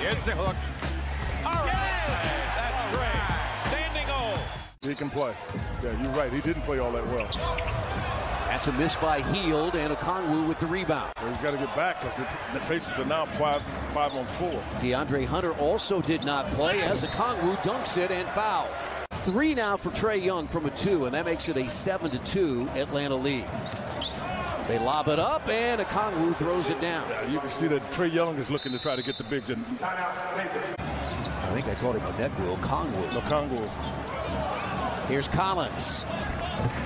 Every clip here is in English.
Here's the hook. All right. That's great. Standing O. He can play. Yeah, you're right. He didn't play all that well. That's a miss by Hield and Okongwu with the rebound. Well, he's got to get back because the Pacers are now five, five on four. DeAndre Hunter also did not play as Okongwu dunks it and foul. Three now for Trae Young from a two, and that makes it a 7 to 2 Atlanta lead. They lob it up, and Okongwu throws it down. You can see that Trae Young is looking to try to get the bigs in. I think I called him Onekwu, Okongwu. Congo. Here's Collins.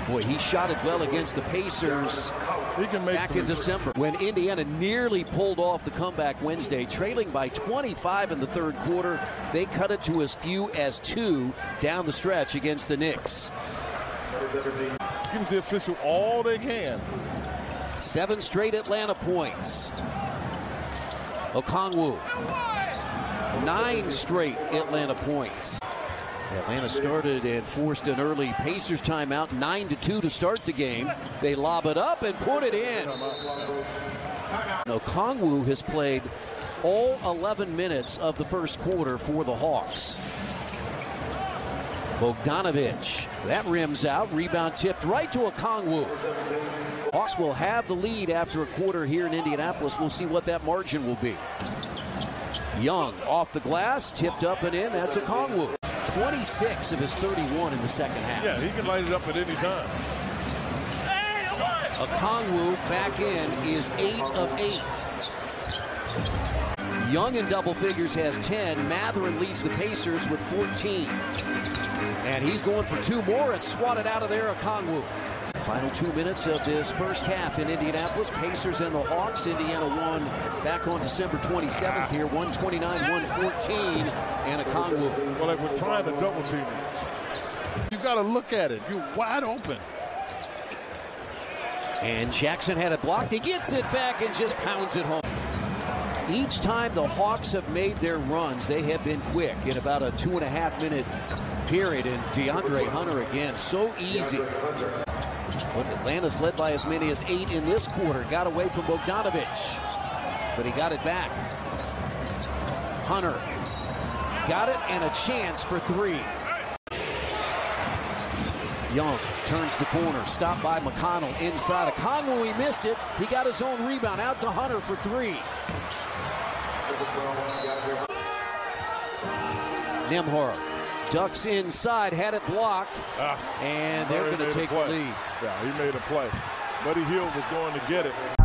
Boy, he shot it well against the Pacers He can make back in December when Indiana nearly pulled off the comeback Wednesday, trailing by 25 in the third quarter. They cut it to as few as two down the stretch against the Knicks. Gives the official all they can. Seven straight Atlanta points. Okongwu. Nine straight Atlanta points. Atlanta started and forced an early Pacers timeout, 9 to 2 to start the game. They lob it up and put it in. Okongwu has played all 11 minutes of the first quarter for the Hawks. Bogdanovich. That rims out. Rebound tipped right to Okongwu. Hawks will have the lead after a quarter here in Indianapolis. We'll see what that margin will be. Young off the glass, tipped up and in. That's Okongwu. 26 of his 31 in the second half. Yeah, he can light it up at any time. Okongwu back in is 8 of 8. Young in double figures has 10. Mathurin leads the Pacers with 14. And he's going for two more and swatted out of there, Okongwu. Final two minutes of this first half in Indianapolis. Pacers and the Hawks. Indiana won back on December 27th here, 129-114. And Okongwu. Well, they were trying to double team him. You got to look at it. You're wide open. And Jackson had it blocked. He gets it back and just pounds it home. Each time the Hawks have made their runs, they have been quick in about a two and a half minute period. And DeAndre Hunter again, so easy. But Atlanta's led by as many as eight in this quarter. Got away from Bogdanovich, but he got it back. Hunter got it and a chance for three. Young turns the corner, stopped by McConnell inside. Conway, he missed it. He got his own rebound out to Hunter for three. Nembhard ducks inside, had it blocked, Ah, and they're going to take the lead. Yeah, he made a play. Buddy Hield was going to get it.